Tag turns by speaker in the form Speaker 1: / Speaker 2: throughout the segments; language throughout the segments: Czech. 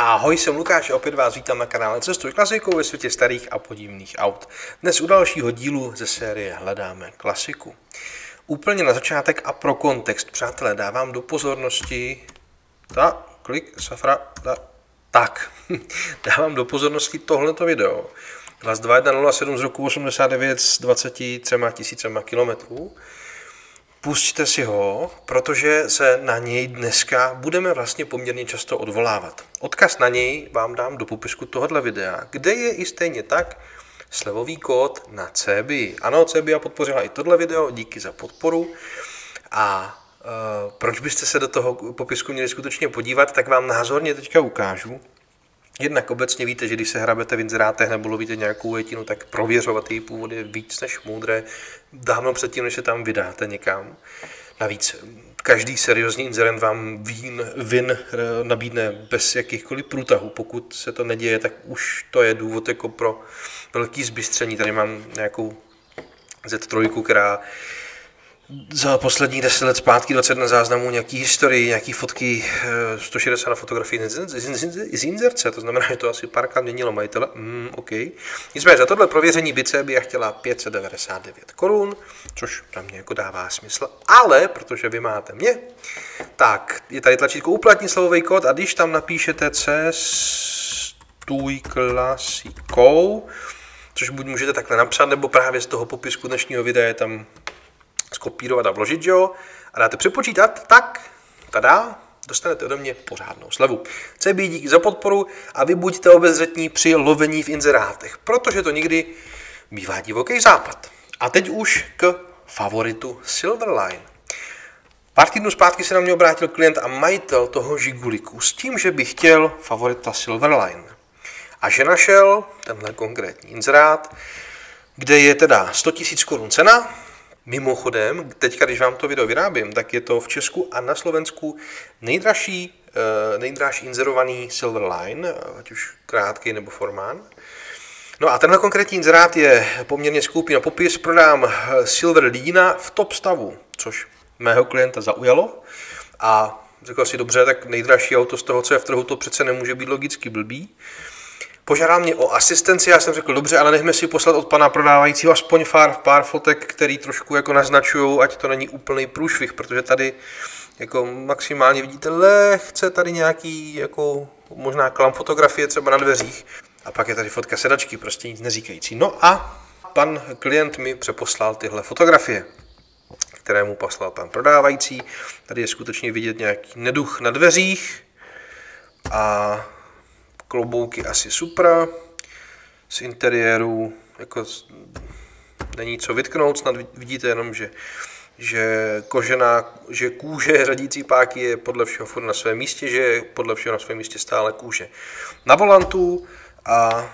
Speaker 1: Ahoj, jsem Lukáš a opět vás vítám na kanále Cestuj klasikou ve světě starých a podivných aut. Dnes u dalšího dílu ze série Hledáme klasiku. Úplně na začátek a pro kontext, přátelé, dávám do pozornosti... Ta, klik, safra, ta, tak, dávám do pozornosti tohleto video. Hlas 2107 z roku 89 s 23 tisícema kilometrů. Pusťte si ho, protože se na něj dneska budeme vlastně poměrně často odvolávat. Odkaz na něj vám dám do popisku tohohle videa, kde je i stejně tak slevový kód na CBI. Ano, CBI podpořila i tohle video, díky za podporu. A uh, proč byste se do toho popisku měli skutečně podívat, tak vám názorně teďka ukážu, Jednak obecně víte, že když se hrabete v inzerátech nebo lovíte nějakou jetinu, tak prověřovat její původ je víc než moudré dávno předtím, než se tam vydáte někam. Navíc každý seriózní inzerent vám vín, vin eh, nabídne bez jakýchkoliv průtahů. Pokud se to neděje, tak už to je důvod jako pro velký zbystření. Tady mám nějakou Z3, která za posledních 10 let zpátky 20 na záznamu nějaký historii, nějaký fotky, 160 eh, na fotografii z inzerce, to znamená, že to asi párkrát měnilo majitele, mm, OK. Nicméně za tohle prověření bice by já chtěla 599 korun, což na mě jako dává smysl, ale protože vy máte mě, tak je tady tlačítko uplatnit slovový kód a když tam napíšete cestuj klasikou, což buď můžete takhle napsat, nebo právě z toho popisku dnešního videa je tam skopírovat a vložit, jo, a dáte přepočítat, tak, tada, dostanete ode mě pořádnou slevu. CB díky za podporu a vy buďte obezřetní při lovení v inzerátech, protože to někdy bývá divoký západ. A teď už k favoritu Silverline. Pár týdnů zpátky se na mě obrátil klient a majitel toho žiguliku s tím, že by chtěl favorita Silverline. A že našel tenhle konkrétní inzerát, kde je teda 100 000 korun cena, Mimochodem, teďka, když vám to video vyrábím, tak je to v Česku a na Slovensku nejdražší, eh, nejdražší inzerovaný Silverline, ať už krátký nebo formán. No a tenhle konkrétní inzerát je poměrně skupý na popis. Prodám eh, Silver Lína v top stavu, což mého klienta zaujalo. A řekl si, dobře, tak nejdražší auto z toho, co je v trhu, to přece nemůže být logicky blbý. Požádal mě o asistenci, já jsem řekl, dobře, ale nechme si poslat od pana prodávajícího aspoň pár, pár fotek, který trošku jako naznačují, ať to není úplný průšvih, protože tady jako maximálně vidíte lehce tady nějaký jako možná klam fotografie třeba na dveřích a pak je tady fotka sedačky, prostě nic neříkající. No a pan klient mi přeposlal tyhle fotografie, které mu poslal pan prodávající. Tady je skutečně vidět nějaký neduch na dveřích a klobouky asi super, z interiéru jako není co vytknout, snad vidíte jenom, že, že kožená, že kůže řadící páky je podle všeho furt na svém místě, že je podle všeho na svém místě stále kůže. Na volantu a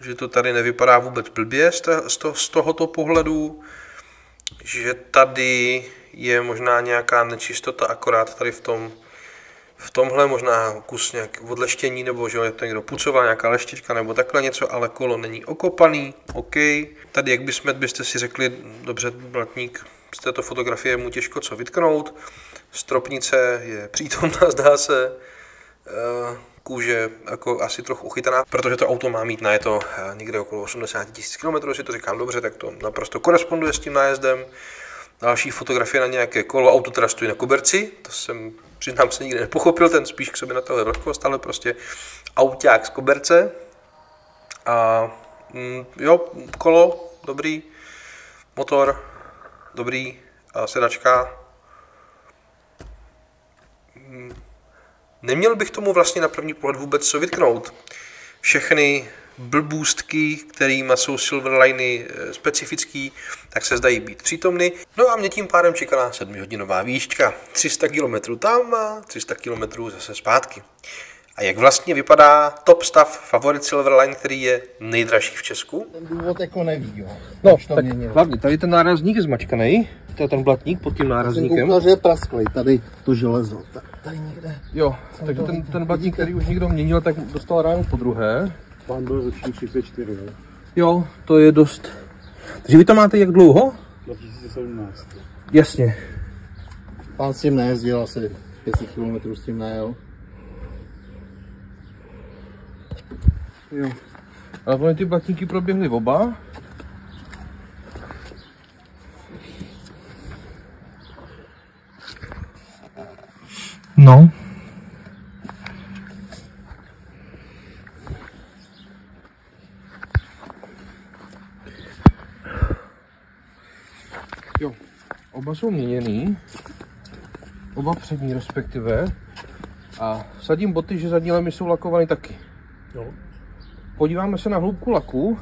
Speaker 1: že to tady nevypadá vůbec blbě z, to, z tohoto pohledu, že tady je možná nějaká nečistota akorát tady v tom v tomhle možná kus nějak odleštění, nebo že je to někdo pucoval, nějaká leštička nebo takhle něco, ale kolo není okopaný, OK. Tady, jak byste, byste si řekli, dobře, blatník z této fotografie mu těžko co vytknout. Stropnice je přítomná, zdá se. Eh, kůže jako asi trochu uchytaná, protože to auto má mít na je to eh, někde okolo 80 000 km, si to říkám dobře, tak to naprosto koresponduje s tím nájezdem. Další fotografie na nějaké kolo, auto teda stojí na koberci, to jsem přiznám se nikdy nepochopil, ten spíš k sobě na tohle lehkost, ale prostě auták z koberce. A mm, jo, kolo, dobrý, motor, dobrý, a sedačka. Mm, neměl bych tomu vlastně na první pohled vůbec co vytknout. Všechny blbůstky, kterými jsou Silverliny eh, specifický, tak se zdají být přítomny. No a mě tím pádem čekala 7-hodinová výšťka. 300 km tam a 300 km zase zpátky. A jak vlastně vypadá top stav favorit Silverline, který je nejdražší v Česku?
Speaker 2: Ten důvod jako neví, jo.
Speaker 1: No, to tak hlavně, tady ten nárazník je zmačkaný, to je ten blatník pod tím nárazníkem.
Speaker 2: Jsem že je prasklý, tady to železo, tady někde.
Speaker 1: Jo, takže ten, ten blatník, který už někdo měnil, tak dostal ráno po druhé.
Speaker 2: Pán byl ročník 34, jo?
Speaker 1: Jo, to je dost. Takže vy to máte jak dlouho?
Speaker 2: 2017.
Speaker 1: Jasně.
Speaker 2: Pán s tím nejezdil asi 500 km s tím nejel.
Speaker 3: Jo. Ale oni ty blatníky proběhly oba.
Speaker 2: No.
Speaker 3: Jo, oba jsou měněný. Oba přední respektive. A sadím boty, že zadní lemy jsou lakované taky.
Speaker 2: Jo.
Speaker 3: Podíváme se na hloubku laku,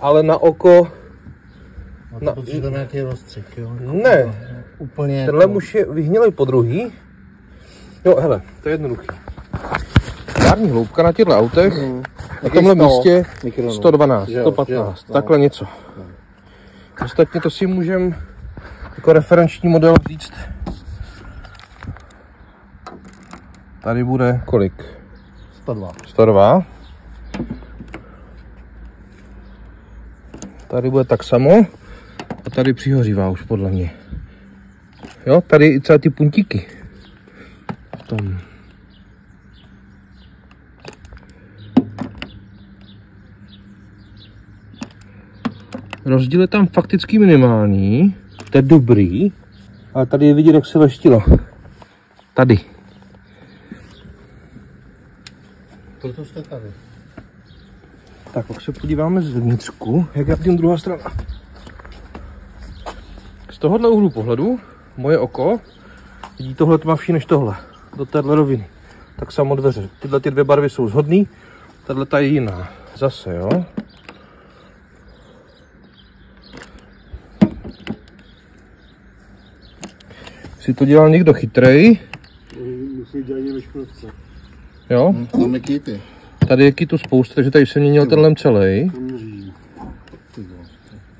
Speaker 3: ale na oko,
Speaker 2: A
Speaker 3: Na-
Speaker 2: to protože tam nějaký rozstřik, jo? Jako
Speaker 3: ne,
Speaker 2: Úplně
Speaker 3: tenhle
Speaker 2: jako...
Speaker 3: muž je vyhnilej po druhý. Jo, hele, to je jednoduchý. Pární hloubka na těchto autech, na tomhle
Speaker 2: sto
Speaker 3: místě
Speaker 2: mikronů.
Speaker 3: 112,
Speaker 2: Že jo,
Speaker 3: 115,
Speaker 2: že jo, no.
Speaker 3: takhle něco. Ostatně to si můžem jako referenční model říct. Tady bude kolik?
Speaker 2: 102.
Speaker 3: 102. Tady bude tak samo. A tady přihořívá už podle mě. Jo, tady i celé ty puntíky. V tom. Rozdíl je tam fakticky minimální. To je dobrý. Ale tady je vidět, jak se leštilo. Tady.
Speaker 2: Proto jste tady.
Speaker 3: Tak pak se podíváme zvnitřku, jak je tím druhá strana. Z tohohle úhlu pohledu moje oko vidí tohle tmavší než tohle, do téhle roviny. Tak samo dveře. Tyhle ty dvě barvy jsou shodný, tahle ta je jiná. Zase, jo. Si to dělal někdo chytrej,
Speaker 2: Musí dělat ve škodce.
Speaker 3: jo.
Speaker 2: Tam je kýty.
Speaker 3: Tady je tu spoustu, takže tady se měnil tenhle celý.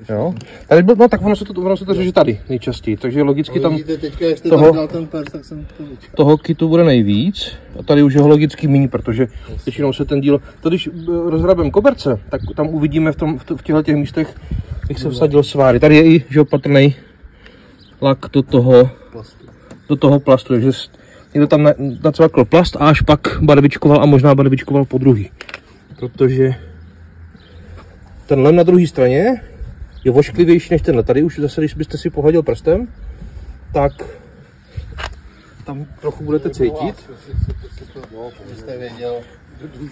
Speaker 3: Jo. Tady byl, no tak ono se to, ono se to řeší tady nejčastěji, takže logicky tam
Speaker 2: Vidíte teďka, jak jste
Speaker 3: toho-
Speaker 2: tam dal ten pers, tak jsem to vyčkal.
Speaker 3: toho kitu bude nejvíc a tady už je ho logicky méně, protože většinou se ten díl, to když eh, rozhrabem koberce, tak tam uvidíme v, tom, v, těchto těch místech, jak se vsadil sváry. Tady je i že jo, patrný lak do toho. Do toho plastu, takže někdo tam na- nacvakl plast a až pak barvičkoval a možná barvičkoval po druhý. Protože ten lem na druhé straně je vošklivější než tenhle. Tady už zase, když byste si pohodil prstem, tak tam trochu budete cítit.
Speaker 2: Jo, jste věděl,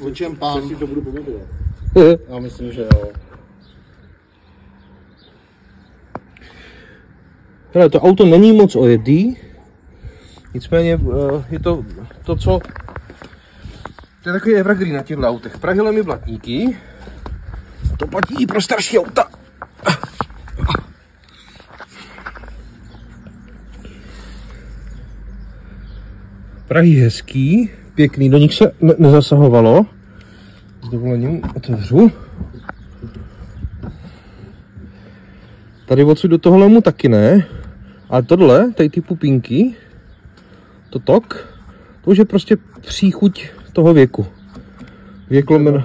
Speaker 2: o čem pán. to budu. Já myslím, že jo.
Speaker 3: Hele, to auto není moc ojedý, nicméně eh, je to to, co... To je takový evergreen na těchto autech. Prahy mi blatníky. To platí i pro starší auta. Prahy hezký, pěkný, do nich se ne- nezasahovalo. S dovolením otevřu. Tady odsud do tohohle mu taky ne. Ale tohle, tady ty pupínky, to tok, to už je prostě příchuť toho věku. Věk lomeno,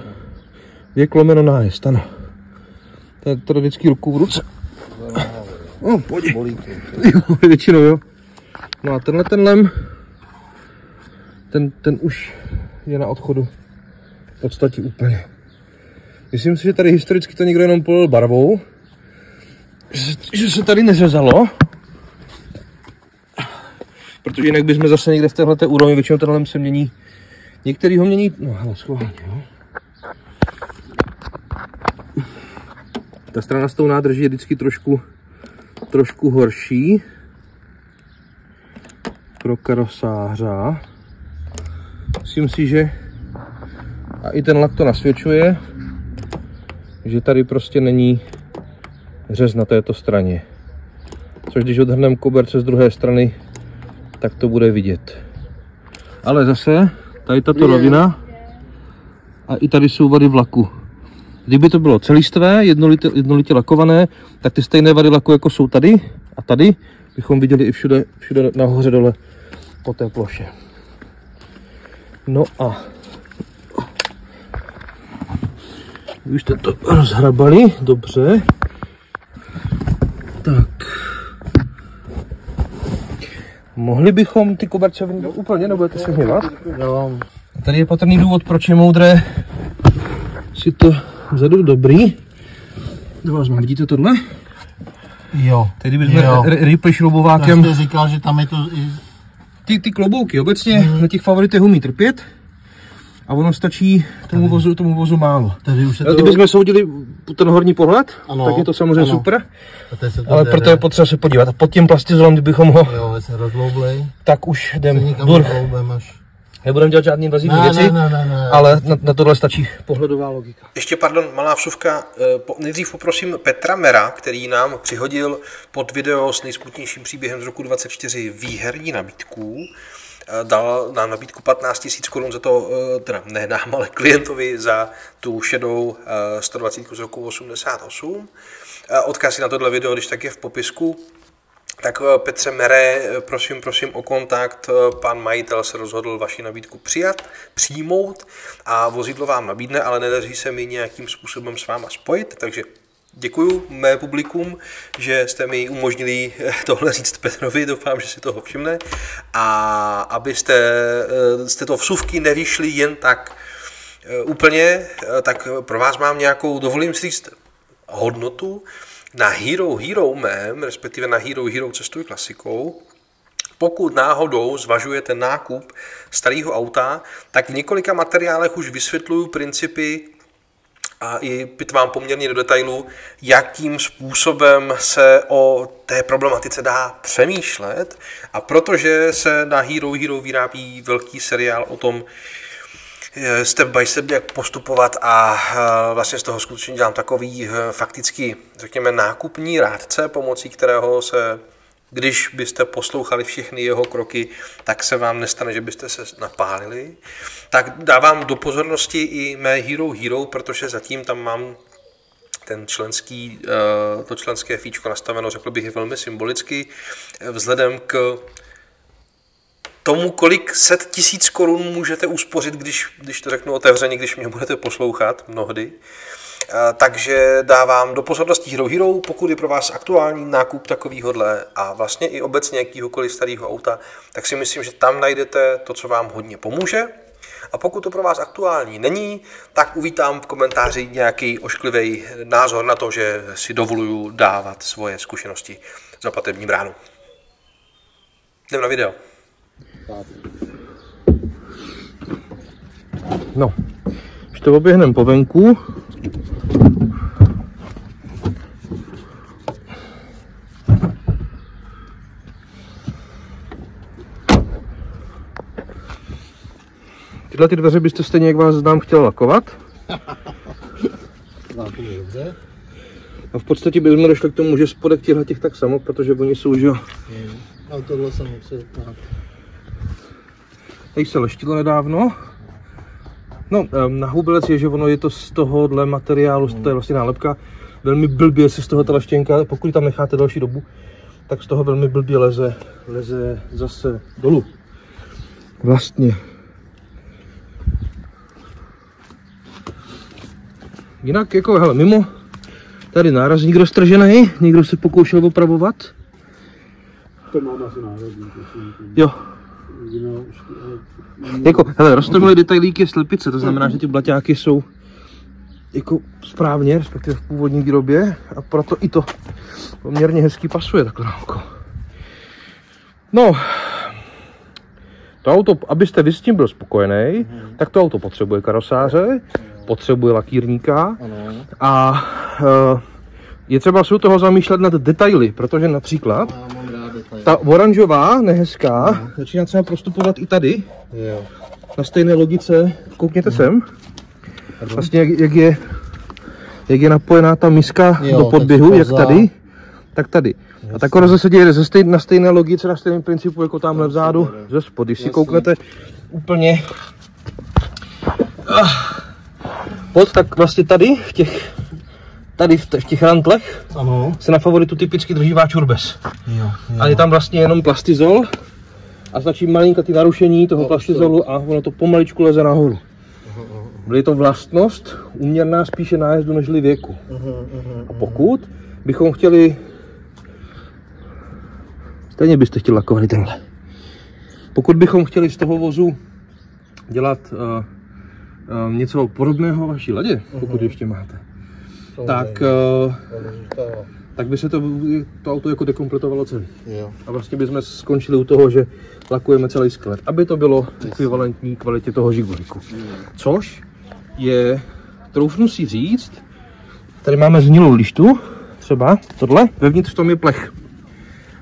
Speaker 3: věk lomeno nájezd, ano. To je to jde vždycky ruku v ruce. No, pojď. Jo, většinou jo. No a tenhle ten lem, ten, ten už je na odchodu v podstatě úplně. Myslím si, že tady historicky to někdo jenom polil barvou, že se tady neřezalo, protože jinak bychom zase někde v téhle úrovni, většinou ten lem se mění, některý ho mění, no hele, schválně, jo. Ta strana s tou nádrží je vždycky trošku, trošku horší pro karosáře. Myslím si, že a i ten lak to nasvědčuje, že tady prostě není řez na této straně. Což když odhrneme koberce z druhé strany, tak to bude vidět. Ale zase, tady tato rovina a i tady jsou vady vlaku. Kdyby to bylo celistvé, jednolitě, jednolitě lakované, tak ty stejné vady laku, jako jsou tady a tady, bychom viděli i všude, všude nahoře dole po té ploše. No a už jste to rozhrabali, dobře. Mohli bychom ty koberce vyndat úplně, nebudete se hněvat?
Speaker 2: Jo,
Speaker 3: Tady je patrný důvod, proč je moudré
Speaker 1: si to vzadu dobrý. Do vás mám, vidíte tohle?
Speaker 2: Jo.
Speaker 1: Tady bychom
Speaker 2: Jo.
Speaker 1: replay
Speaker 2: Já
Speaker 1: šroubovákem.
Speaker 2: jste říkal, že tam je to i...
Speaker 1: Ty, ty klobouky obecně na těch favoritech umí trpět. A ono stačí tomu vozu, tomu vozu málo.
Speaker 2: Tady už se
Speaker 1: Ale
Speaker 2: to...
Speaker 1: kdybychom soudili ten horní pohled,
Speaker 2: Ano,
Speaker 1: tak je to samozřejmě
Speaker 2: ano.
Speaker 1: super.
Speaker 2: To
Speaker 1: Ale proto je potřeba se podívat. A pod tím plastizolem, kdybychom ho,
Speaker 2: Jo, rozloublej.
Speaker 1: tak už jdem
Speaker 2: Nikam
Speaker 1: dur. Nebudeme dělat žádný invazivní
Speaker 2: Ne,
Speaker 1: věci,
Speaker 2: ne, ne, ne, ne.
Speaker 1: ale na, na tohle stačí pohledová logika. Ještě, pardon, malá vsuvka. Eh, Nejdřív poprosím Petra Mera, který nám přihodil pod video s nejsmutnějším příběhem z roku 24 výherní nabídku. Eh, Dal nám nabídku 15 000 korun za to, eh, teda ne nám, ale klientovi za tu šedou eh, 120 z roku 88. Eh, Odkaz na tohle video, když tak je v popisku. Tak eh, Petře Mere, prosím, prosím o kontakt. Pan majitel se rozhodl vaši nabídku přijat, přijmout a vozidlo vám nabídne, ale nedaří se mi nějakým způsobem s váma spojit, takže děkuju mé publikum, že jste mi umožnili eh, tohle říct Petrovi, doufám, že si toho všimne. A abyste eh, z této vsuvky nevyšli jen tak eh, úplně, tak pro vás mám nějakou, dovolím si říct, hodnotu. Na Hero Hero mém, respektive na Hero Hero cestuji klasikou, pokud náhodou zvažujete nákup starého auta, tak v několika materiálech už vysvětluju principy a i pitvám poměrně do detailu, jakým způsobem se o té problematice dá přemýšlet. A protože se na Hero Hero vyrábí velký seriál o tom, eh, step by step, jak postupovat a eh, vlastně z toho skutečně dělám takový eh, fakticky, řekněme, nákupní rádce, pomocí kterého se, když byste poslouchali všechny jeho kroky, tak se vám nestane, že byste se napálili. Tak dávám do pozornosti i mé Hero Hero, protože zatím tam mám ten členský, eh, to členské fíčko nastaveno, řekl bych, velmi symbolicky, vzhledem k tomu, kolik set tisíc korun můžete uspořit, když, když to řeknu otevřeně, když mě budete poslouchat mnohdy. A, Takže dávám do pozornosti Hero Hero, pokud je pro vás aktuální nákup takovýhodle a vlastně i obecně jakýhokoliv starého auta, tak si myslím, že tam najdete to, co vám hodně pomůže. A pokud to pro vás aktuální není, tak uvítám v komentáři nějaký ošklivý názor na to, že si dovoluju dávat svoje zkušenosti za platební bránu. Jdem na video. No, když to oběhneme po venku, Tyhle ty dveře byste stejně, jak vás znám, chtěl lakovat.
Speaker 2: Dobře.
Speaker 1: A v podstatě bychom došli k tomu, že spodek těchto těch tak samo, protože oni jsou, že jo,
Speaker 2: Ale tohle jsem musel...
Speaker 1: Tady se leštilo nedávno. No, na hubelec je, že ono je to z tohohle materiálu, to je vlastně nálepka, velmi blbě se z toho ta leštěnka, pokud tam necháte další dobu, tak z toho velmi blbě leze, leze zase dolů. Vlastně. Jinak jako, hele, mimo tady nárazník roztržený, někdo se pokoušel opravovat.
Speaker 4: To mám asi prosím.
Speaker 1: Jo, Jako, hele, roztrhli detailíky slepice, to znamená, že ty blaťáky jsou jako správně, respektive v původní výrobě a proto i to poměrně hezky pasuje takhle na oko. No, to auto, abyste vy s tím byl spokojený, tak to auto potřebuje karosáře, potřebuje lakírníka
Speaker 2: Ano.
Speaker 1: a eh, je třeba se u toho zamýšlet nad detaily, protože například ta oranžová, nehezká, začíná třeba prostupovat i tady,
Speaker 2: Jo.
Speaker 1: na stejné logice, koukněte sem, vlastně jak, jak, je, jak je napojená ta miska
Speaker 2: Jo,
Speaker 1: do podběhu, jak tady, tak tady. A takhle zase děje ze stej, na stejné logice, na stejném principu, jako tamhle vzadu, ze spod. Když si kouknete úplně ah, pod, tak vlastně tady, v těch, tady v, v těch rantlech,
Speaker 2: Ano.
Speaker 1: se na favoritu typicky drží váč urbes.
Speaker 2: Jo. jo.
Speaker 1: Ale je tam vlastně jenom plastizol a stačí malinka ty narušení toho plastizolu a ono to pomaličku leze nahoru. Byly to vlastnost uměrná spíše nájezdu nežli věku.
Speaker 2: Mhm.
Speaker 1: A pokud bychom chtěli, stejně byste chtěli lakovat tenhle. Pokud bychom chtěli z toho vozu dělat uh,
Speaker 3: um, něco podobného vaší ladě, pokud
Speaker 2: Mhm.
Speaker 3: ještě máte. Tak,
Speaker 2: zůstává.
Speaker 3: tak by se to, to auto jako dekompletovalo celý.
Speaker 2: Jo.
Speaker 3: A vlastně bychom skončili u toho, že lakujeme celý skelet, aby to bylo ekvivalentní kvalitě toho žiguliku. Což je, troufnu si říct, tady máme zhnilou lištu, třeba tohle, vevnitř v tom je plech.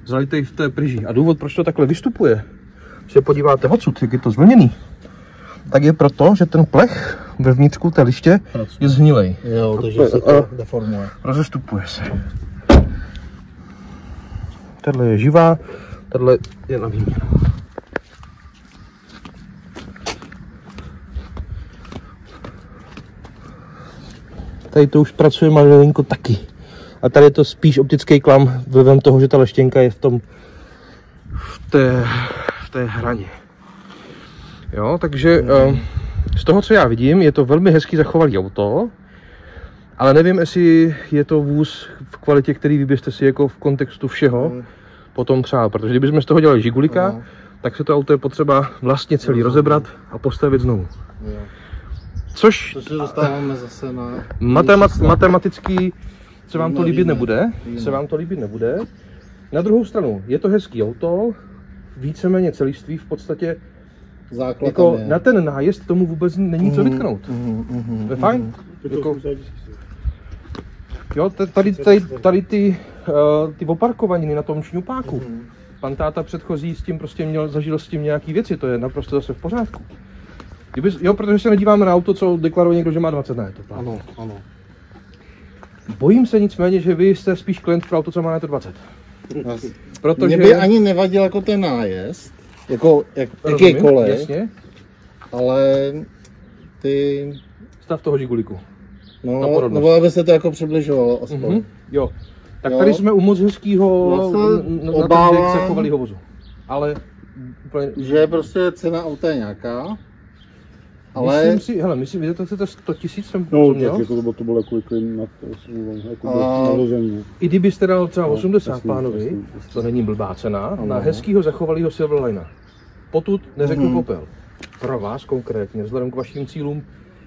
Speaker 3: Zalitej v té pryži. A důvod, proč to takhle vystupuje, když se podíváte odsud, jak je to zvlněný, tak je proto, že ten plech ve vnitřku té liště je zhnilej.
Speaker 2: Jo, takže se to deformuje.
Speaker 3: Rozestupuje se. Tahle je živá, tahle je na výměnu. Tady to už pracuje malinko taky. A tady je to spíš optický klam vlivem toho, že ta leštěnka je v tom v té, v té hraně. Jo, takže eh, z toho, co já vidím, je to velmi hezky zachovalý auto, ale nevím, jestli je to vůz v kvalitě, který vy byste si jako v kontextu všeho
Speaker 2: Mm.
Speaker 3: potom přál. Protože kdybychom z toho dělali žigulika,
Speaker 2: Ano.
Speaker 3: tak se to auto je potřeba vlastně celý rozebrat a postavit znovu.
Speaker 2: Jo.
Speaker 3: Což
Speaker 2: se dostáváme zase na...
Speaker 3: matemat, matematicky se vám to
Speaker 2: No,
Speaker 3: líbit nebude. Se vám to líbit nebude. Na druhou stranu, je to hezký auto, víceméně celiství v podstatě,
Speaker 2: Základ
Speaker 3: jako na ten nájezd tomu vůbec není co
Speaker 2: Mhm,
Speaker 3: vytknout.
Speaker 2: mhm, mhm,
Speaker 3: Je
Speaker 2: mhm.
Speaker 3: fajn?
Speaker 4: Je to
Speaker 3: Jako,
Speaker 4: 80 tisíc.
Speaker 3: jo, tady, tady, tady ty, uh, ty oparkovaniny na tom šňupáku.
Speaker 2: Mhm.
Speaker 3: Pan táta předchozí s tím prostě měl, zažil s tím nějaký věci, to je naprosto zase v pořádku. Kdyby, jo, protože se nedíváme na auto, co deklaruje někdo, že má 20 na to.
Speaker 2: Ano, ano.
Speaker 3: Bojím se nicméně, že vy jste spíš klient pro auto, co má na to 20.
Speaker 2: Jas-
Speaker 3: Protože...
Speaker 2: Mě by ani nevadil jako ten nájezd, jako jak,
Speaker 3: Rozumím,
Speaker 2: jakýkoliv,
Speaker 3: Jasně,
Speaker 2: ale ty,
Speaker 3: stav toho žiguliku.
Speaker 2: No, nebo aby se to jako přibližovalo aspoň.
Speaker 3: Mhm. Jo. Tak
Speaker 2: Jo.
Speaker 3: tady jsme u moc hezkýho
Speaker 2: se
Speaker 3: n- n- na ten
Speaker 2: obávám-
Speaker 3: věk zachovalýho vozu. Ale úplně,
Speaker 2: Že prostě cena auta je nějaká, ale
Speaker 3: Myslím si, hele, myslím, že to chcete 100 tisíc jsem
Speaker 4: No, tak jako to, bylo- to bylo jako klin na to, jako
Speaker 2: A-.
Speaker 3: I kdybyste dal třeba
Speaker 4: No,
Speaker 3: 80
Speaker 4: jasný,
Speaker 3: pánovi,
Speaker 4: jasný, jasný.
Speaker 3: to není blbá cena,
Speaker 2: Ano.
Speaker 3: na hezkýho zachovalýho Silverlinea. Potud neřeknu
Speaker 2: Mhm.
Speaker 3: popel. Pro vás konkrétně, vzhledem k vašim cílům,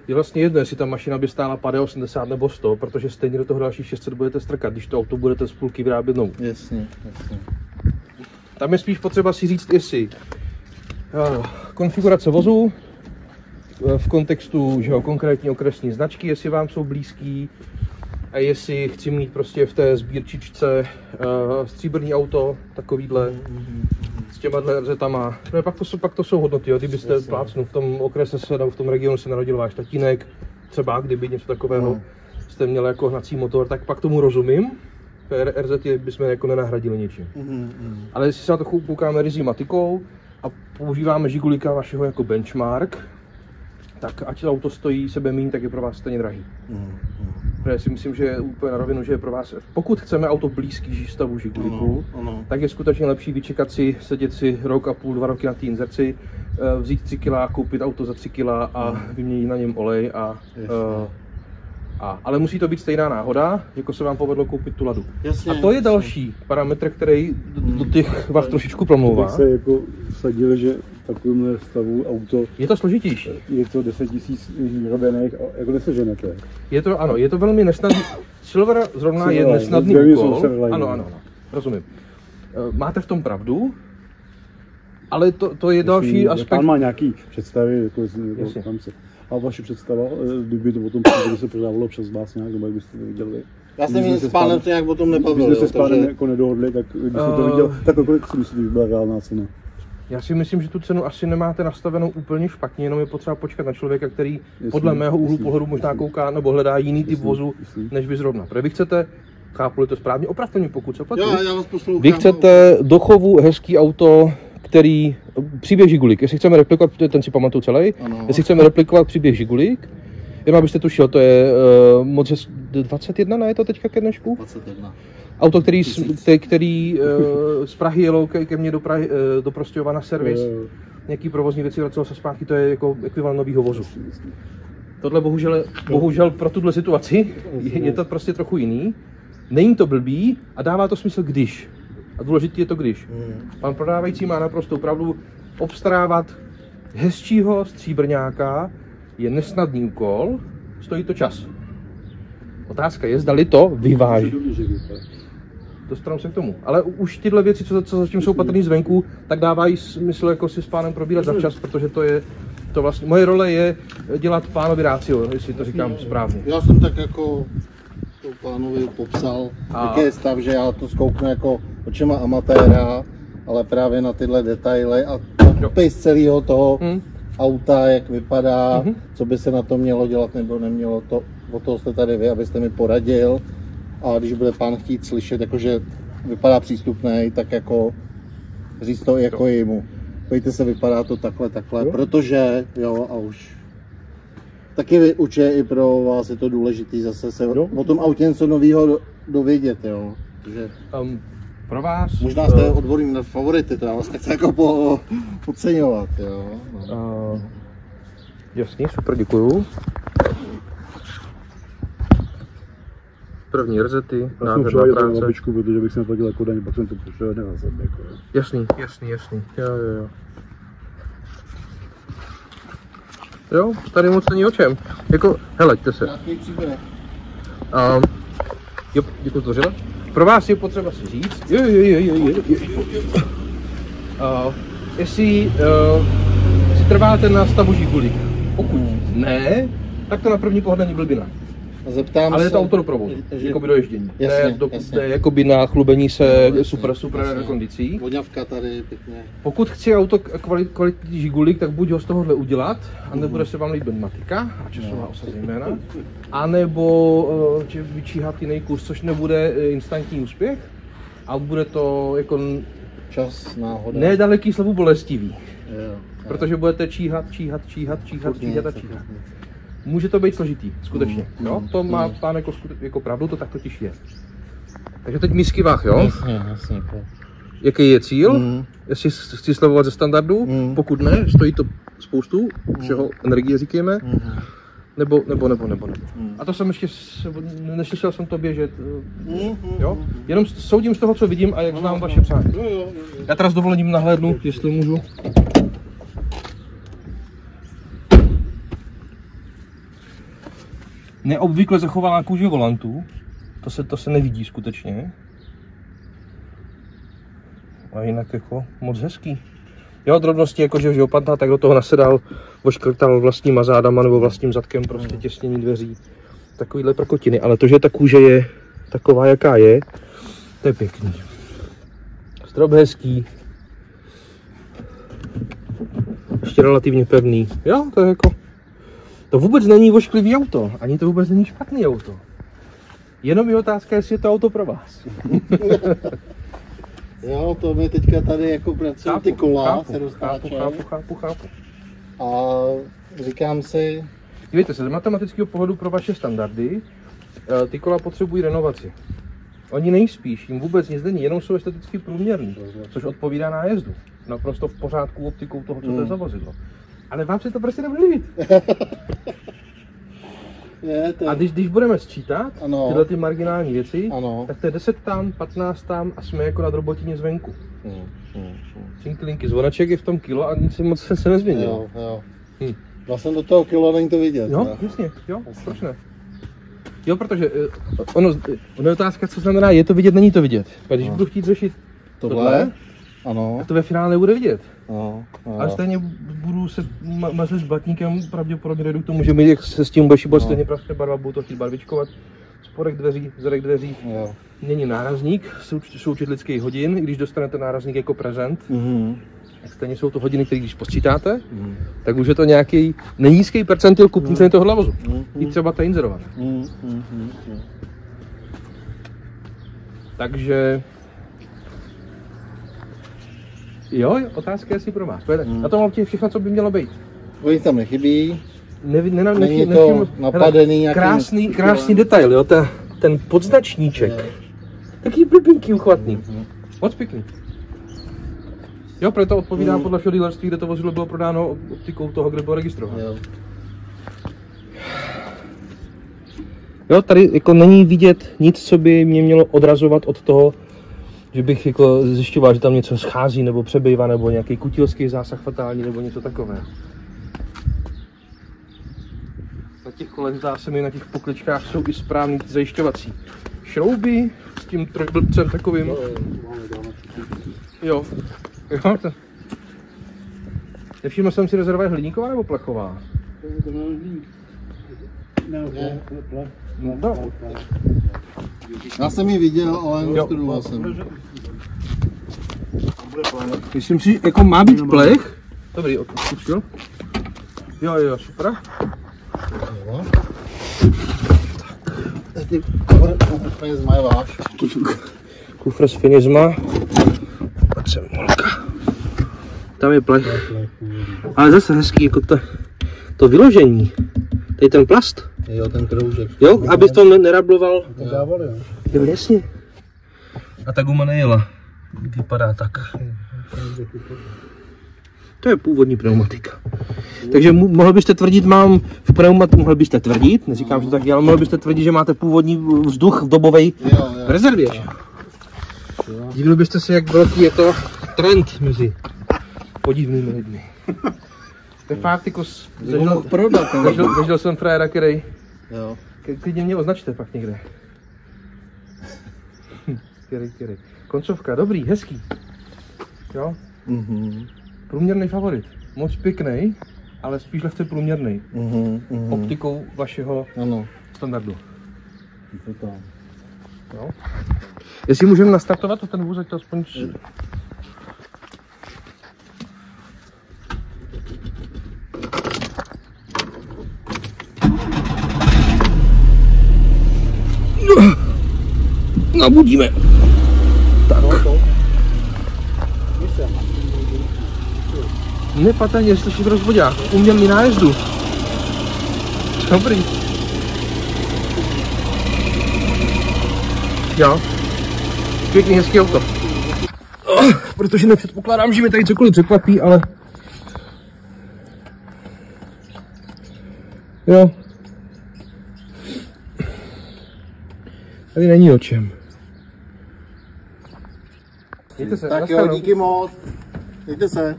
Speaker 3: je vlastně jedno, jestli ta mašina by stála 50, 80 nebo 100, protože stejně do toho dalších 600 budete strkat, když to auto budete z půlky vyrábět znovu.
Speaker 2: jasně, jasně.
Speaker 3: Tam je spíš potřeba si říct, jestli uh, konfigurace vozu eh, v kontextu že jo, konkrétní okresní značky, jestli vám jsou blízký a jestli chci mít prostě v té sbírčičce uh, stříbrný auto, takovýhle, s těma RZama. No, pak, to jsou, pak to jsou hodnoty, jo. kdybyste
Speaker 2: Jasně.
Speaker 3: plácnu v tom okrese se, v tom regionu se narodil váš tatínek, třeba kdyby něco takového
Speaker 2: No.
Speaker 3: jste měl jako hnací motor, tak pak tomu rozumím. RZ bychom jako nenahradili ničím.
Speaker 2: Mhm, mhm.
Speaker 3: Ale jestli se na to koukáme rizí matikou a používáme žigulika vašeho jako benchmark, tak ať to auto stojí sebe míň, tak je pro vás stejně drahý.
Speaker 2: Mhm,
Speaker 3: Protože si myslím, že je úplně na rovinu, že je pro vás, pokud chceme auto blízký stavu žiguliku,
Speaker 2: Ano, ano.
Speaker 3: tak je skutečně lepší vyčekat si, sedět si rok a půl, dva roky na té inzerci, eh, vzít 3 kg, koupit auto za 3 kg a vyměnit na něm olej a,
Speaker 2: Jasně.
Speaker 3: A ale musí to být stejná náhoda, jako se vám povedlo koupit tu ladu.
Speaker 2: Jasně,
Speaker 3: A to je
Speaker 2: jasně.
Speaker 3: další parametr, který do, do těch vás trošičku promlouvá.
Speaker 4: se jako sadil, že v takovémhle stavu auto
Speaker 3: Je to složitější.
Speaker 4: je to 10 tisíc vyrobených a jako neseženete.
Speaker 3: Je to, ano, je to velmi nesnadný. Silver zrovna je
Speaker 4: Silverline,
Speaker 3: nesnadný úkol. Ano, ano, ano, rozumím. Eh, Máte v tom pravdu, ale to, to je další
Speaker 4: Jestli
Speaker 3: aspekt.
Speaker 4: Pán má nějaký představy, jako, jako tam se. A vaše představa, eh, kdyby to potom kdyby se prodávalo přes vás nějak, nebo jak byste to viděli?
Speaker 2: Já jsem s pánem se nějak o tom nebavil,
Speaker 4: Když jste se s pánem
Speaker 2: takže
Speaker 4: jako nedohodli, tak když jste to
Speaker 3: Eh.
Speaker 4: viděl, tak kolik si myslíte, že by byla reálná cena?
Speaker 3: Já si myslím, že tu cenu asi nemáte nastavenou úplně špatně, jenom je potřeba počkat na člověka, který
Speaker 4: Jasně,
Speaker 3: podle mého úhlu pohledu možná
Speaker 4: jasně.
Speaker 3: kouká nebo hledá jiný typ
Speaker 4: Jasně,
Speaker 3: vozu,
Speaker 4: jasně.
Speaker 3: než vy zrovna. Protože vy chcete, chápu to správně, opravdu mě pokud se pletu.
Speaker 2: jo, já vás poslouchám.
Speaker 3: Vy chcete do chovu hezký auto, který, příběh Žigulik, jestli chceme replikovat, ten si pamatuju celý,
Speaker 2: Ano.
Speaker 3: jestli chceme replikovat příběh Žigulik, jenom abyste tušil, to je uh, moc hez- 21, ne, je to teďka ke dnešku?
Speaker 2: 21.
Speaker 3: Auto, který, te- který uh, z Prahy jelo ke, ke mně do, Prahy, uh, do Prostějova na servis,
Speaker 4: Eh,
Speaker 3: nějaký provozní věci vracelo se zpátky, to je jako ekvivalent nového vozu. Tohle bohužel, bohužel pro tuhle situaci je, je to prostě trochu jiný. Není to blbý a dává to smysl když. A důležitý je to když.
Speaker 2: Hmm.
Speaker 3: Pan prodávající má naprosto pravdu obstarávat hezčího stříbrňáka je nesnadný úkol, stojí to čas. Otázka je, zdali to vyváží. Dostanu se k tomu. Ale u- už tyhle věci, co, co zatím jsou patrný zvenku, tak dávají smysl jako si s pánem probírat zavčas, protože to je, to vlastně, moje role je dělat pánovi rácio, jestli to říkám správně.
Speaker 2: Já jsem tak jako to pánovi popsal,
Speaker 3: A-
Speaker 2: jaký je stav, že já to zkouknu jako očima amatéra, ale právě na tyhle detaily a popis celého toho
Speaker 3: Hm?
Speaker 2: auta, jak vypadá,
Speaker 3: Mhm.
Speaker 2: co by se na to mělo dělat nebo nemělo, to, o toho jste tady vy, abyste mi poradil. A když bude pán chtít slyšet, jakože vypadá přístupný, tak jako říct to i jako jemu. Pojďte se, vypadá to takhle, takhle,
Speaker 3: Jo.
Speaker 2: protože, jo, a už taky vy- určitě i pro vás je to důležité zase se
Speaker 3: Jo.
Speaker 2: o tom autě něco nového do, dovědět, jo. Takže
Speaker 3: Um, pro vás...
Speaker 2: možná jste
Speaker 3: eh,
Speaker 2: odborní na favority, to já vás nechci jako po, podceňovat, jo. No.
Speaker 3: Uh, jasný, super, děkuju. První rozety,
Speaker 4: Já jsem
Speaker 3: nádherná práce.
Speaker 4: babičku, protože bych si neplatil jako daň, pak jsem to přišel na zem. Jako, jo.
Speaker 3: Jasný, jasný, jasný. Jo, jo, jo. Jo, tady moc není o čem. Jako, heleďte se.
Speaker 2: Příběh.
Speaker 3: Um, jo, děkuji to řele. Pro vás je potřeba si říct, jo, jo, jo, jo, jo, jo. Uh, jestli uh, si trváte na stavu žigulí. Pokud ne, tak to na první pohled není blbina.
Speaker 2: A Zeptám
Speaker 3: Ale je to auto do provozu,
Speaker 2: že-
Speaker 3: jakoby do ježdění.
Speaker 2: Jasně,
Speaker 3: ne, do,
Speaker 2: jasně.
Speaker 3: ne jakoby na chlubení se
Speaker 2: No,
Speaker 3: super, super
Speaker 2: jasně.
Speaker 3: kondicí.
Speaker 2: Voňavka tady pěkně.
Speaker 3: Pokud chci auto kvalit, kvalitní žigulík, tak buď ho z tohohle udělat, a nebude se vám líbit matika, a časová osa zejména, anebo že vyčíhat jiný kus, což nebude eh, instantní úspěch, a bude to jako
Speaker 2: Čas, náhoda.
Speaker 3: nedaleký slovu bolestivý,
Speaker 2: Jo, jo.
Speaker 3: protože budete číhat, číhat, číhat, číhat, číhat a číhat. Může to být složitý, skutečně.
Speaker 2: Mm,
Speaker 3: Jo?
Speaker 2: mm,
Speaker 3: To má
Speaker 2: mm.
Speaker 3: pán jako, jako pravdu, to tak totiž je. Takže teď misky vah, jo?
Speaker 2: Jasně, jasně. to.
Speaker 3: Jaký je cíl?
Speaker 2: Mm.
Speaker 3: Jestli chci slevovat ze standardu,
Speaker 2: Mm.
Speaker 3: pokud ne, stojí to spoustu, všeho energie říkáme,
Speaker 2: Mhm.
Speaker 3: nebo, nebo, nebo, nebo, nebo.
Speaker 2: Mm.
Speaker 3: A to jsem ještě, neslyšel jsem to běžet, eh,
Speaker 2: Mhm.
Speaker 3: jo? Jenom soudím z toho, co vidím a jak znám
Speaker 2: no.
Speaker 3: vaše přání. Já teda s dovolením nahlédnu, jestli můžu. Neobvykle zachovalá kůže volantů, to se, to se nevidí skutečně. A jinak jako moc hezký. Jo, drobnosti, jako že, že opadná, tak do toho nasedal, oškrtal vlastníma zádama nebo vlastním zadkem, prostě těsnění dveří. Takovýhle prkotiny, ale to, že ta kůže je taková, jaká je, to je pěkný. Strop hezký. Ještě relativně pevný. Jo, to je jako... To vůbec není vošklivý auto, ani to vůbec není špatný auto. Jenom je otázka, jestli je to auto pro vás.
Speaker 2: Jo, to mi teďka tady jako pracují ty kola,
Speaker 3: chápu,
Speaker 2: se
Speaker 3: chápu, chápu, chápu, chápu.
Speaker 2: A říkám si,
Speaker 3: Dívejte se, z matematického pohledu pro vaše standardy eh, ty kola potřebují renovaci. Oni nejspíš, jim vůbec nic není, jenom jsou esteticky průměrný, což odpovídá nájezdu. Naprosto v pořádku optikou toho, co to je
Speaker 2: Hmm.
Speaker 3: za vozidlo. Ale vám se to prostě nebude líbit.
Speaker 2: je to...
Speaker 3: A když, když budeme sčítat
Speaker 2: Ano.
Speaker 3: tyhle ty marginální věci,
Speaker 2: Ano.
Speaker 3: tak to je 10 tam, 15 tam a jsme jako na drobotině zvenku.
Speaker 2: Hmm, hmm, hmm.
Speaker 3: Cinklinky, zvoneček je v tom kilo a nic se moc se nezměnilo.
Speaker 2: Jo, jo.
Speaker 3: Hm.
Speaker 2: Jsem do toho kilo, není to vidět.
Speaker 3: Jo,
Speaker 2: ne?
Speaker 3: jasně, jo, proč ne? Jo, protože eh, ono, ono je otázka, co znamená, je to vidět, není to vidět. A když
Speaker 2: No.
Speaker 3: budu chtít řešit
Speaker 2: Tohle?
Speaker 3: tohle,
Speaker 2: Ano.
Speaker 3: tak to ve finále nebude vidět.
Speaker 2: No, no.
Speaker 3: Ale stejně budu se ma- mazlit s batníkem, pravděpodobně dojdu k tomu, že mi se s tím budeš no.
Speaker 2: No.
Speaker 3: stejně praskne barva, budu to chtít barvičkovat. Spodek dveří, zadek dveří,
Speaker 2: Jo.
Speaker 3: není nárazník, souč- součet lidských hodin, i když dostanete nárazník jako prezent,
Speaker 2: Mhm.
Speaker 3: tak stejně jsou to hodiny, které když posčítáte,
Speaker 2: Mhm.
Speaker 3: tak už je to nějaký nenízký percentil kupní ceny toho vozu.
Speaker 2: Mhm.
Speaker 3: I třeba ta inzerovat.
Speaker 2: Mhm, mhm, mhm.
Speaker 3: Takže... Jo, otázka je si pro vás. Pojede.
Speaker 2: Hmm.
Speaker 3: Na tom autě všechno, co by mělo být.
Speaker 2: Nic tam nechybí.
Speaker 3: Nevi, ne, ne,
Speaker 2: Není
Speaker 3: nevšim-
Speaker 2: to napadený
Speaker 3: hele, krásný, krásný detail, jo, ta, ten podznačníček.
Speaker 2: Jo.
Speaker 3: Taký blbinky uchvatný.
Speaker 2: Mhm.
Speaker 3: Moc pěkný. Jo, proto to odpovídá
Speaker 2: Hmm.
Speaker 3: podle všeho dealerství, kde to vozidlo bylo prodáno optikou toho, kde bylo registrováno.
Speaker 2: Jo.
Speaker 3: Jo, tady jako není vidět nic, co by mě mělo odrazovat od toho, že bych jako zjišťoval, že tam něco schází nebo přebývá, nebo nějaký kutilský zásah fatální, nebo něco takové. Na těch kolech zdá se mi, na těch pokličkách jsou i správný zajišťovací šrouby s tím trojblbcem takovým. Jo. Jo, to... Nevšiml jsem si rezerva je hliníková nebo plechová? No, no.
Speaker 2: Já jsem ji viděl, ale
Speaker 3: Jo.
Speaker 2: nestudoval jsem.
Speaker 3: Myslím si, jako má být plech. Dobrý, odpustil. Jo, jo, super.
Speaker 2: Ty kufr.
Speaker 3: Kufr s finisma. Pojď sem, holka. Tam je plech. Ale zase hezký, jako to, to vyložení. Tady ten plast.
Speaker 2: Jo, ten kroužek.
Speaker 3: Jo, abys to ne- nerabloval.
Speaker 4: To dávali, jo.
Speaker 3: Jo, jasně. A ta guma nejela. Vypadá tak. To je původní pneumatika. Takže mohl byste tvrdit, mám v pneumatiku, mohl byste tvrdit, neříkám, že to tak je, ale mohl byste tvrdit, že máte původní vzduch v dobové rezervě. že? Divili byste se, jak velký je to trend mezi podivnými lidmi. To je fakt jako s- zažil,
Speaker 2: prodat, ten
Speaker 3: zažil, zažil jsem frajera, který
Speaker 2: Jo.
Speaker 3: Klidně mě označte pak někde. Který, který. Koncovka, dobrý, hezký. Jo,
Speaker 2: Mhm.
Speaker 3: průměrný favorit. Moc pěkný, ale spíš lehce průměrný.
Speaker 2: Mhm. Mhm.
Speaker 3: Optikou vašeho
Speaker 2: Ano.
Speaker 3: standardu.
Speaker 2: To tam.
Speaker 3: Jo? Jestli můžeme nastartovat to ten vůz, ať to aspoň... s- Nabudíme. Tak. Nepatrně slyším rozvodák. Umělý nájezdu. Dobrý. Jo. Pěkný, hezký auto. Protože nepředpokládám, že mi tady cokoliv překvapí, ale... Jo. Tady není o čem. Mějte se,
Speaker 2: Tak jo, díky moc. Mějte se.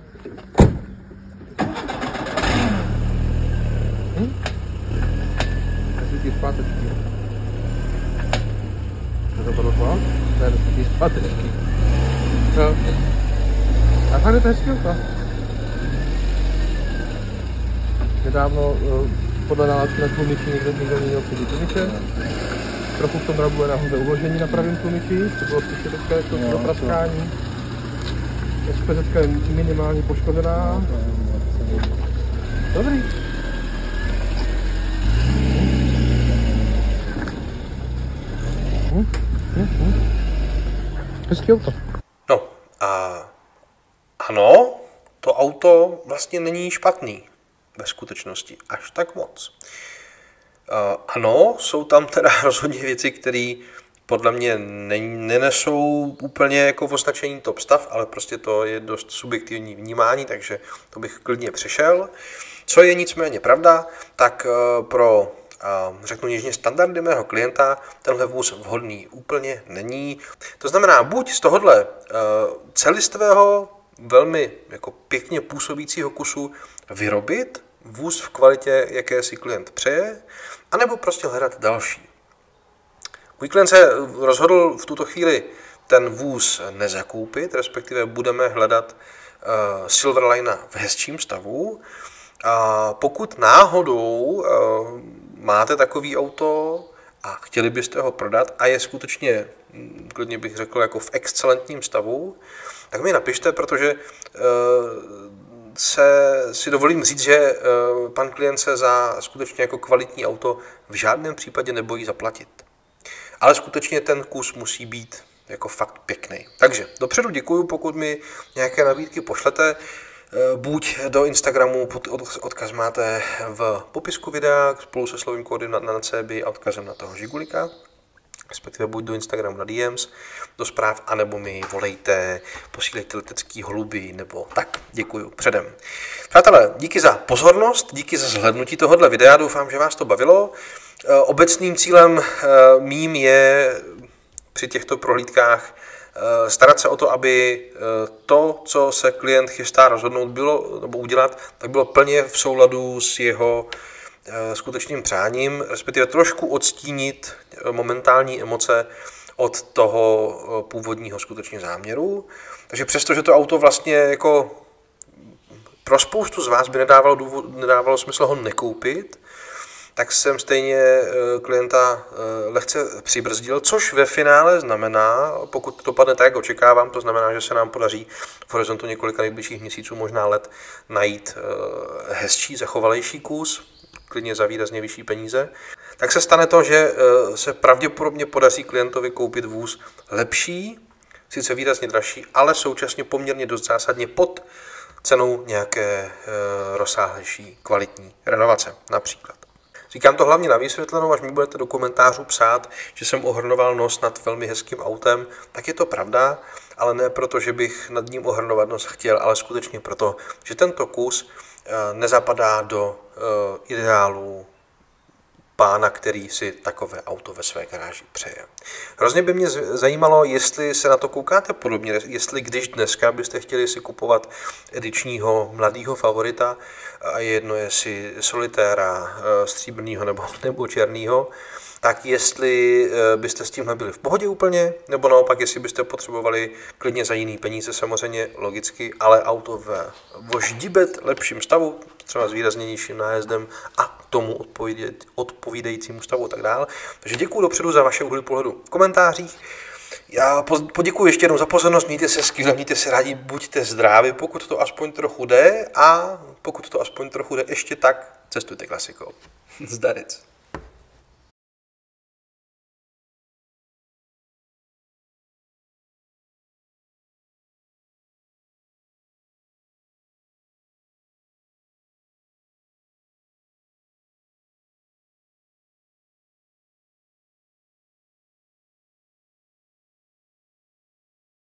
Speaker 3: Nesvítí zpátečky. To bylo to? Ne, nesvítí zpátečky. A fakt je to hezký. Nedávno uh, podle nálezky na tlumiči někdo, někdo měl přední tlumiče. Trochu v tom rabu je náhodou uložení na pravém tlumiči, to bylo spíše teďka jako
Speaker 2: Jo,
Speaker 3: do praskání. SPZ je minimálně poškozená. Dobrý. Hezký auto.
Speaker 1: No a ano, to auto vlastně není špatný ve skutečnosti, až tak moc. Uh, ano, jsou tam teda rozhodně věci, které podle mě ne, nenesou úplně jako označení top stav, ale prostě to je dost subjektivní vnímání, takže to bych klidně přešel. Co je nicméně pravda, tak eh, pro eh, řeknu něžně standardy mého klienta tenhle vůz vhodný úplně není. To znamená, buď z tohohle eh, celistvého, velmi jako pěkně působícího kusu vyrobit vůz v kvalitě, jaké si klient přeje, anebo prostě hledat další. Můj klient se rozhodl v tuto chvíli ten vůz nezakoupit, respektive budeme hledat uh, Silverlinea v hezčím stavu. A pokud náhodou uh, máte takový auto a chtěli byste ho prodat a je skutečně, mm, klidně bych řekl, jako v excelentním stavu, tak mi napište, protože uh, se si dovolím říct, že uh, pan klient se za skutečně jako kvalitní auto v žádném případě nebojí zaplatit. Ale skutečně ten kus musí být jako fakt pěkný. Takže dopředu děkuju, pokud mi nějaké nabídky pošlete. Eh, Buď do Instagramu, odkaz máte v popisku videa spolu se slovím kódy na, a odkazem na toho Žigulika respektive buď do Instagramu na DMs, do zpráv, anebo mi volejte, posílejte letecký holuby, nebo tak. Děkuju předem. Přátelé, díky za pozornost, díky za zhlednutí tohohle videa, doufám, že vás to bavilo. Eh, Obecným cílem eh, mým je při těchto prohlídkách eh, starat se o to, aby to, co se klient chystá rozhodnout bylo, nebo udělat, tak bylo plně v souladu s jeho eh, skutečným přáním, respektive trošku odstínit eh, momentální emoce od toho eh, původního skutečně záměru. Takže přesto, že to auto vlastně jako pro spoustu z vás by nedávalo, důvod, nedávalo smysl ho nekoupit, tak jsem stejně eh, klienta eh, lehce přibrzdil, což ve finále znamená, pokud to dopadne tak, jak očekávám, to znamená, že se nám podaří v horizontu několika nejbližších měsíců, možná let, najít eh, hezčí, zachovalejší kus, klidně za výrazně vyšší peníze, tak se stane to, že se pravděpodobně podaří klientovi koupit vůz lepší, sice výrazně dražší, ale současně poměrně dost zásadně pod cenou nějaké rozsáhlejší kvalitní renovace například. Říkám to hlavně na vysvětlenou, až mi budete do komentářů psát, že jsem ohrnoval nos nad velmi hezkým autem, tak je to pravda, ale ne proto, že bych nad ním ohrnovat nos chtěl, ale skutečně proto, že tento kus eh, nezapadá do eh, ideálů pána, který si takové auto ve své garáži přeje. Hrozně by mě zajímalo, jestli se na to koukáte podobně, jestli když dneska byste chtěli si kupovat edičního mladého favorita, a je jedno jestli solitéra, eh, stříbrného nebo, nebo černého, tak jestli eh, byste s tímhle byli v pohodě úplně, nebo naopak, jestli byste potřebovali klidně za jiný peníze, samozřejmě logicky, ale auto v voždibet lepším stavu, třeba s výraznějším nájezdem a tomu odpovídajícímu stavu a tak dále. Takže děkuji dopředu za vaše úhly pohledu v komentářích. Já poděkuji ještě jednou za pozornost, mějte se skvěle, mějte se rádi, buďte zdraví, pokud to aspoň trochu jde a pokud to aspoň trochu jde ještě tak, cestujte klasikou. Zdarec.